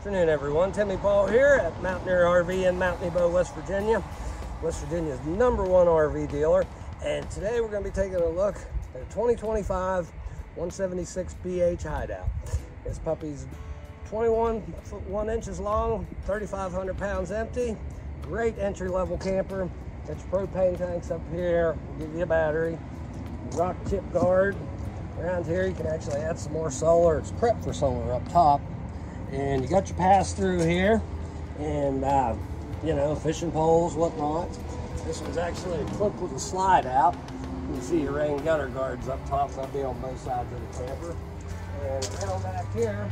afternoon, everyone. Timmy Paul here at Mountaineer RV in Mount Nebo, West Virginia. West Virginia's number one RV dealer. And today we're going to be taking a look at a 2025 176 BH Hideout. This puppy's 21 foot 1 inches long, 3,500 pounds empty. Great entry level camper. Got your propane tanks up here. We'll give you a battery. Rock chip guard. Around here you can actually add some more solar. It's prepped for solar up top and you got your pass through here and uh, you know fishing poles whatnot. This one's actually equipped with a slide out. You can see your rain gutter guards up top. I'll be on both sides of the camper. And around back here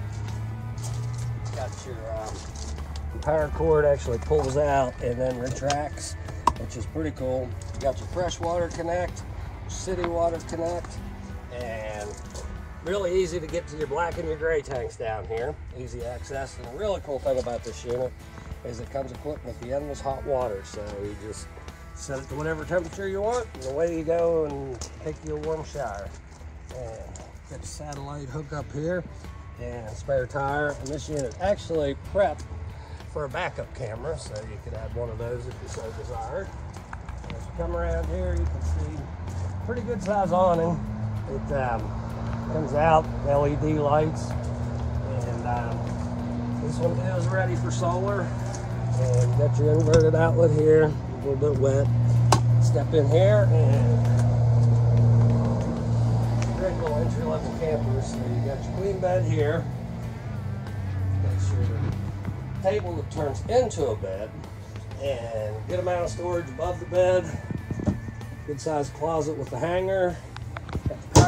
got your um, power cord actually pulls out and then retracts which is pretty cool. You got your freshwater connect city water connect and Really easy to get to your black and your gray tanks down here. Easy access. And the really cool thing about this unit is it comes equipped with the endless hot water. So you just set it to whatever temperature you want and away you go and take you a warm shower. And got the satellite hook up here and spare tire. And this unit actually prepped for a backup camera. So you could add one of those if you so desired. As you come around here, you can see pretty good size awning. It um, comes out, LED lights, and um, this one is ready for solar. And got your inverted outlet here, a little bit wet. Step in here and great little entry level camper. So you got your queen bed here. Your table that turns into a bed and good amount of storage above the bed. Good sized closet with a hanger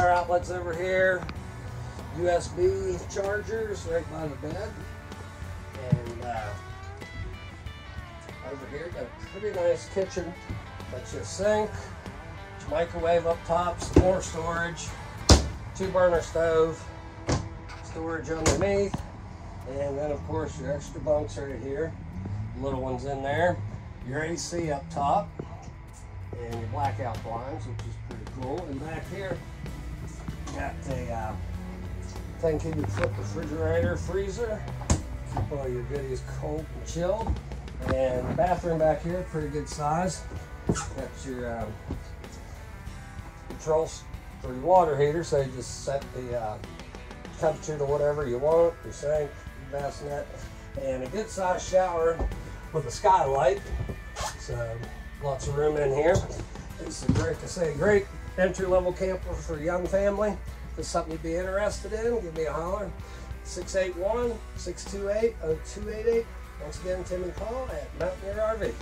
power outlets over here, USB chargers right by the bed, and uh, over here got a pretty nice kitchen. Got your sink, your microwave up top, some more storage, two burner stove, storage underneath, and then of course your extra bunks right here, little ones in there, your AC up top, and your blackout blinds, which is pretty cool. And back here, Got a uh, 10 cubic foot refrigerator, freezer. Keep all your goodies cold and chilled. And bathroom back here, pretty good size. Got your um, controls for your water heater, so you just set the uh, temperature to whatever you want, your sink, your bassinet, and a good sized shower with a skylight. So lots of room in here. It's a great, to say, great entry level camper for a young family. If it's something you'd be interested in, give me a holler. 681 628 0288. Once again, Timmy Paul at Mountaineer RV.